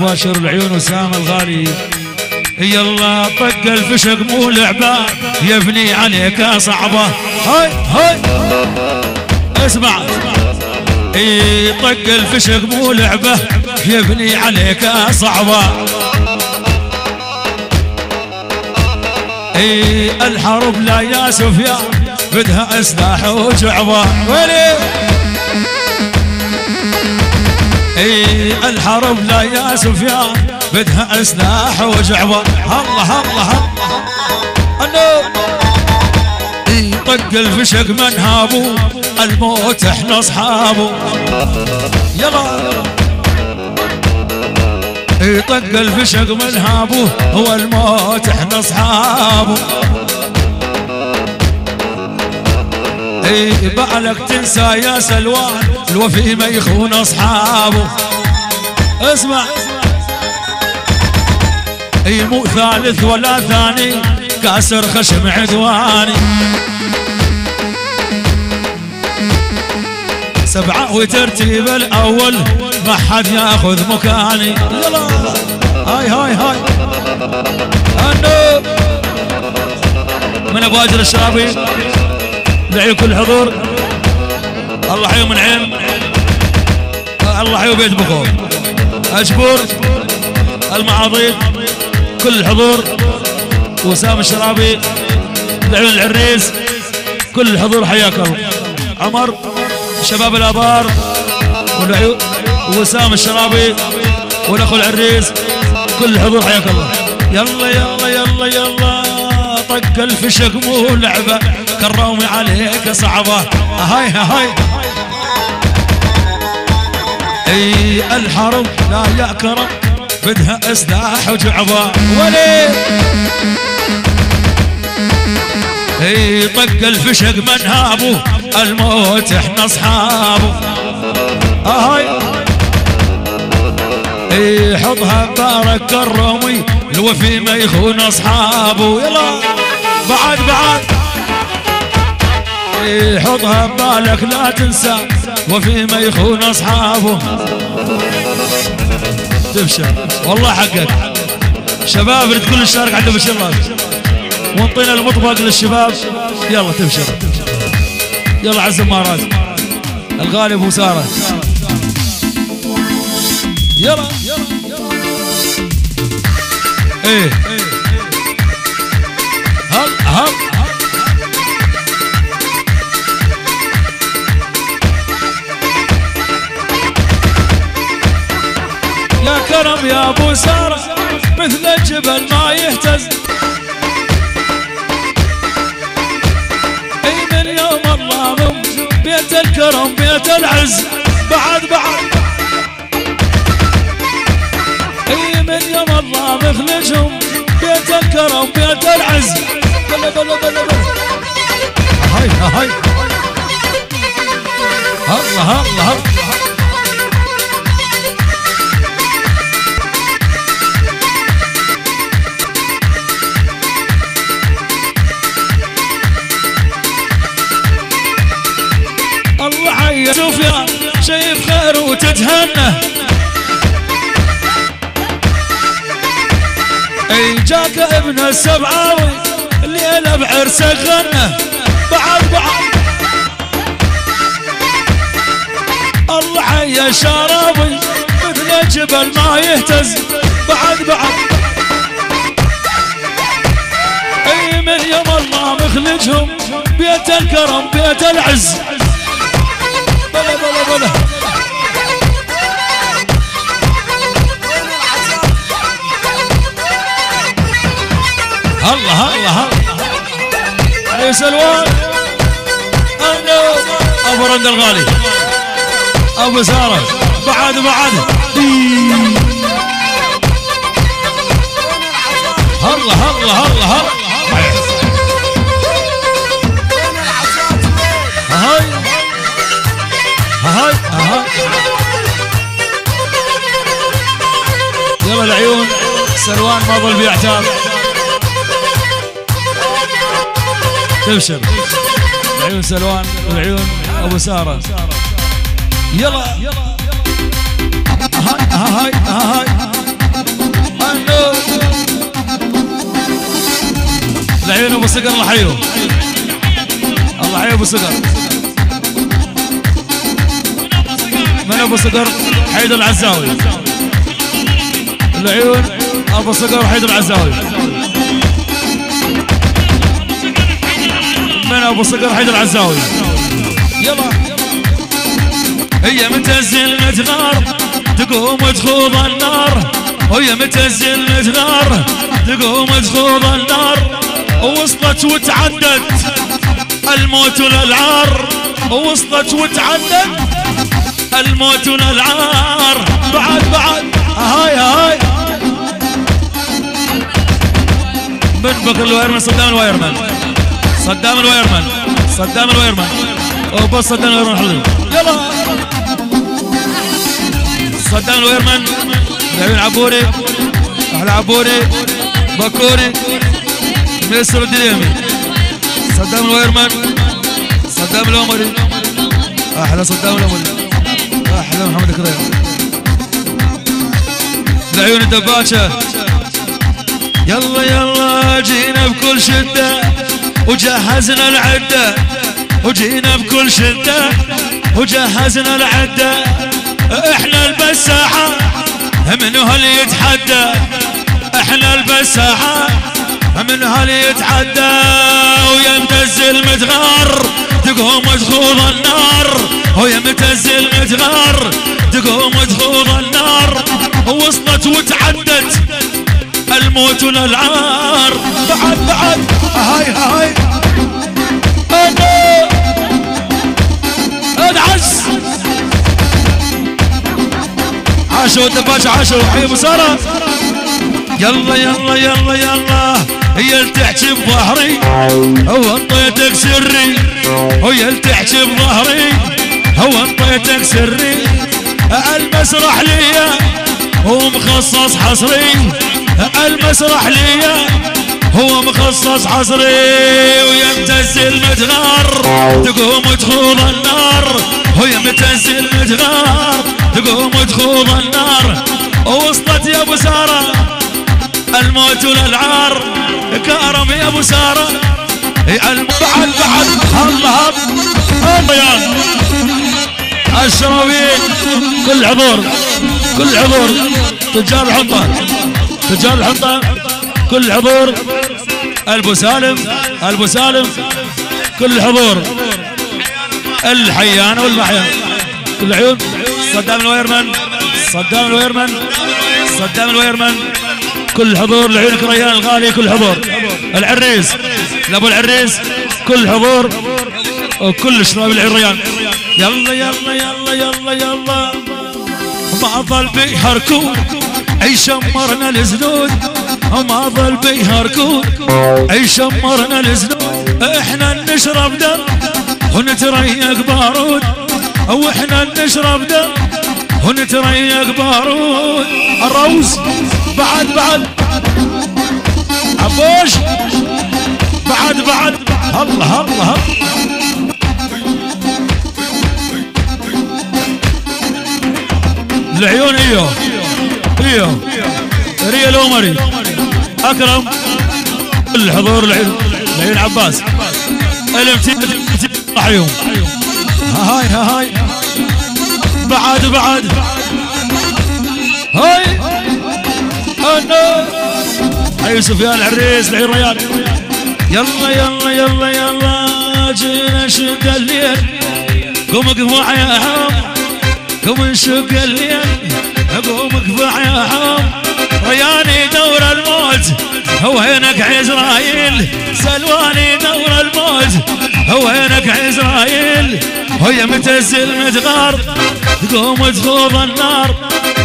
مباشر العيون وسام الغالي. يلا طق الفشق مو لعبة. يبني عليك صعبة. هاي هاي. اسمع. إي طق الفشق مو لعبة. يبني عليك صعبة. إي الحرب لا يا سفيان. بدها اسلاح وجعبة. ويلي؟ إي الحرب لا يا سفيان. بدها أسلاح وجعبة الله الله الله إي طق الفشق من هابو. الموت إحنا اصحابه يلا. إي طق الفشق من هابو. هو الموت إحنا اصحابه اي بعلك تنسى يا سلوان الوفي ما يخون أصحابه. اسمع. اي مو ثالث ولا ثاني كاسر خشم عدواني. سبعة وترتيب الأول ما حد ياخذ مكاني. يلا. هاي هاي هاي. من أبو أجر الشرابي دعي كل حضور. الله حيو من عين الله حيو بيت بخور أشكر المعاضيد كل الحضور وسام الشرابي دعون العريس كل الحضور حياك الله. عمر شباب الآبار وسام الشرابي والاخو العريس كل الحضور حياك الله. يلا يلا يلا يلا. طق الفشق مو لعبة. كرامي عليك صعبة. هاي هاي. أي الحرب لا يا كرم بدها اسلاح وجعبة. ولي. أي طق الفشق من هابو الموت إحنا أصحابه. هاي. أي حطها بارك كرمي الوفي ما يخون أصحابه. يلا. بعد بعد. حطها ببالك لا تنسى وفي يخون أصحابه. تبشر والله حقك. شباب رد كل الشارع عنده بشرات وانطينا المطبق للشباب. يلا تبشر يلا عز الزمارات الغالب وساره يلا. إيه. كرم يا ابو سارة مثل الجبل ما يهتز. اي من يوم الله من بيت الكرم بيت العز. بعد بعد. اي من يوم الله مخلجهم بيت الكرم بيت العز. بلا بلا بلا بلا هاي هاي. الله الله الله وتتهنى اي جاك ابن السبعاوي الليلة بعرسه غنى. بعد بعد. الله حي شرابي مثل الجبل ما يهتز. بعد بعد. أي من يوم الله مخلجهم بيت الكرم بيت العز. بلا بلا بلا. الله الله علي سلوان أنا أبو رند الغالي. أبو سارة. بعد بعد. هلا هاي. هاي هاي. يلا العيون. سلوان ما ظل بيعتاب تبشر. عيون سلوان وعيون أبو سارة. يلا. هاي هاي هاي العيون أبو صقر الله حيو الله حيو أبو صقر من أبو صقر حيد العزاوي. العيون أبو صقر حيد العزاوي. من أبو صقر حيدر العزاوي. يلا. هي متزل متغار تقوم تخوض النار. وهي متزل متغار تقوم تخوض النار. ووصلت وتعدت الموت والالعار ووصلت وتعدت الموت والالعار بعد بعد. هاي هاي. من بكر الوايرمان صدام الوايرمان صدام الوايرمان صدام الوايرمان وبس صدام الوايرمان حلو. يلا. صدام الوايرمان لاعبين عبوري أحلى عبوري. بكوري ميسر الدريمي صدام الوايرمان صدام العمري. أحلى صدام العمري. أحلى محمد كريم. العيون الدباشه يلا يلا جينا بكل شدة. وجهزنا العدة وجينا بكل شدة. وجهزنا العدة إحنا البساحة منو اللي يتحدى؟ إحنا البساحة من هالي يتعدى ويمتز المتغار تقوم تخوض النار. ويمتز المتغار تقوم تخوض النار. وصلت وتعدت الموت والعار. بعد بعد. هاي هاي. أنا. ادعس عاشوا الدباش عاشوا حي أبو سارة. يلا يلا يلا يلا. هي تحكي بظهري. هو انطيتك سري. هي تحكي بظهري. هو انطيتك سري. المسرح ليا. هو مخصص حصري. المسرح ليا هو مخصص حصري ويمتز المتغار تقوم تخوض النار ويمتز المتغار تقوم تخوض النار. ووصلت يا أبو سارة الموت والألعار. كرم يا أبو سارة بعد بعد الله الله الشراويل كل حضور كل حضور تجار الحنطه تجار الحنطه كل حضور. ألبو سالم ألبو سالم كل حضور. الحيان والمحيان كل عيون. صدام الويرمان صدام الويرمان صدام الويرمان. كل حضور لعيونك ريان الغالي كل حضور. العريس لأبو العريس كل حضور. وكل شباب العريان. يلا يلا يلا يلا يلا. ما ظل بيحركون اي شمرنا الزنود ما ظل بيحركون اي شمرنا الزنود إحنا نشرب دم ونتريق بارود. وإحنا نشرب دم ونتريق بارود. الروس بعد بعد. عبوش بعد بعد. الله الله العيون ايو ايو ريال عمري أكرم. الحضور العيون العيون عباس. الامتياز. عيون هاي هاي. بعد بعد. هاي. أنا. هاي سفيان العريس العين ريان يلا يلا يلا يلا. جينا شد الليل. قوم اقفوا يا حام قوم نشق الليل. يا حام رياني دور الموت وينك عزرايل. سلواني دور الموت وينك عزرايل. ويا متزل متغار تقوم تخوض النار.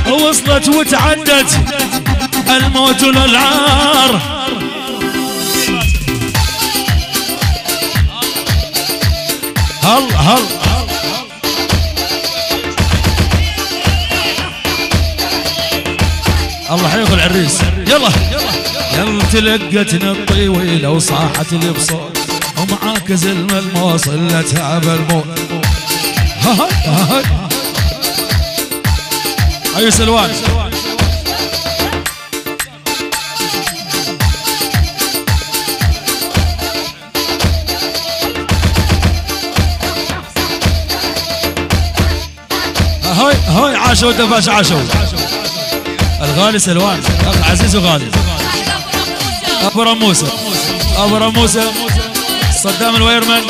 وصلت وتعدت الموت للعار. تلقتنا الطويلة وصاحت لي بصوت ومعاك زلمة الموصل لا تعب الموت. هاي هاي أيوة سلوان. هاي هاي عاشو دفاش عاشو الغالي سلوان. عزيز وغالي. أبو رموسه أبو رموسه صدام الويرمان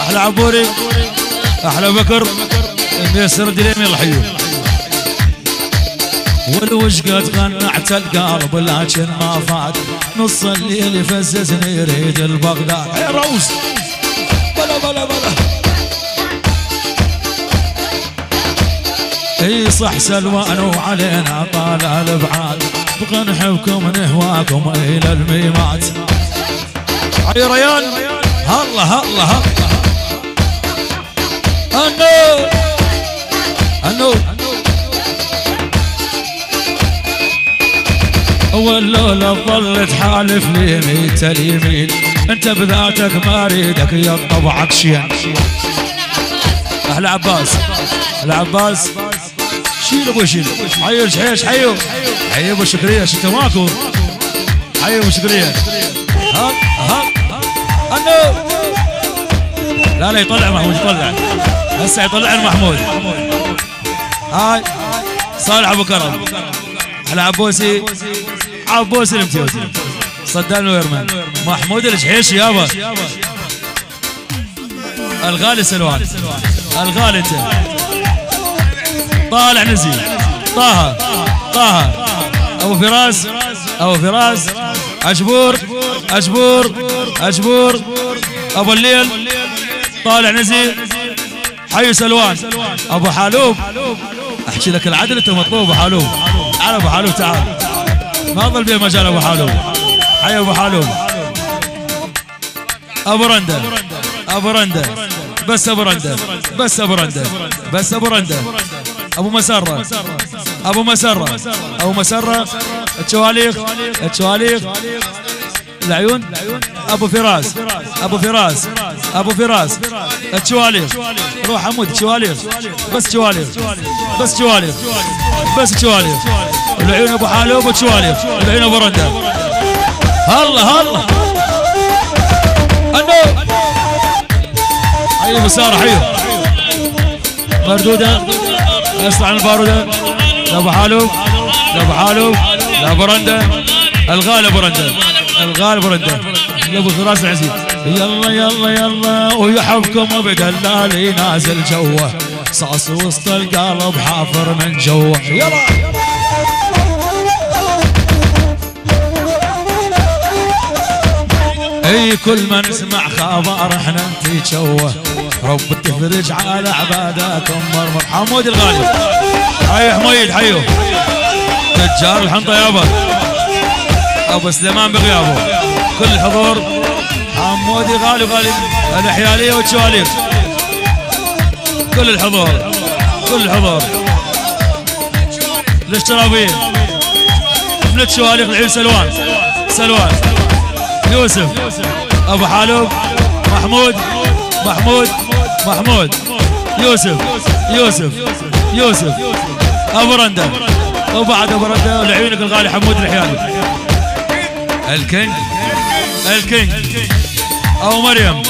أحلى عبوري. أحلى بكر. ميسر دليمي الحيو. والوش قد غنعت القلب لكن ما فات. نص الليل يفززني يريد البغداد. يا روس بلا بلا بلا. إي صح سلوان وعلينا طالع الأبعاد. بغى نحبكم نهواكم إلى الميمات. حي ريان. هلا هلا النور النور واللولة ظلت حالف لي ميت اليمين. أنت بذاتك ما أريدك يا طبعك شين أحلى عباس. العباس شيل أبو شيل. حيو حيش حيو. حيو أبو شكرية شفت ماكو؟ حيو أبو شكرية. ها ها انو لا لا يطلع محمود يطلع. هسه يطلع محمود هاي. صالح أبو كرم. على عبوسي. عبوسي المتيوتي صدام ويرمان محمود الجحيشي يابا. الغالي سلوان. الغالي طالع نزيل. طه طه. أبو فراس أبو فراس. أشبور أشبور أشبور. أبو الليل طالع نزيل. حي سلوان. أبو حالوب. أحكي لك العدل أنت مطلوب أبو حالوب. تعال أبو حالوب تعال. ما ظل بيه مجال أبو حالوب. حي أبو حالوب. أبو رنده أبو رنده بس أبو رنده بس أبو رنده بس أبو رنده أبو مسرة. أبو مسرة. أبو مسرة. الشواليخ الشواليخ العيون. أبو فراس. أبو فراس. أبو فراس. الشواليخ روح حمود الشواليخ بس شواليخ بس شواليخ بس شواليخ العيون أبو حالوب والشواليخ العيون أبو رنده هلا هلا. أنو. حي مسار حي مردودة. يصنع البارودة. لابو حالوب لابو حالوب لابو رنده الغالب أبو رنده الغالب رنده لابو فراس العزيز. يلا يلا يلا. ويحبكم بدلالي نازل جوة. صاص وسط القلب حافر من جوة. يلا. أي كل ما نسمع خبر إحنا نتشوه رب تفرج على عباداتهم. مرمر. حمود الغالي. حي حميد حيو. تجار الحنطة يابا أبو سليمان بغيابه. كل الحضور حمودي غالي غالي الحياليه والشواليف كل الحضور. كل الحضور الاشترابيه ابن الشواليف الحين سلوان. سلوان. يوسف. أبو حالوب محمود. محمود. محمود يوسف يوسف يوسف أبو رنده وبعد أبو رنده لعيونك الغالي حمود الحياني. الكينج. الكينج. ابو مريم.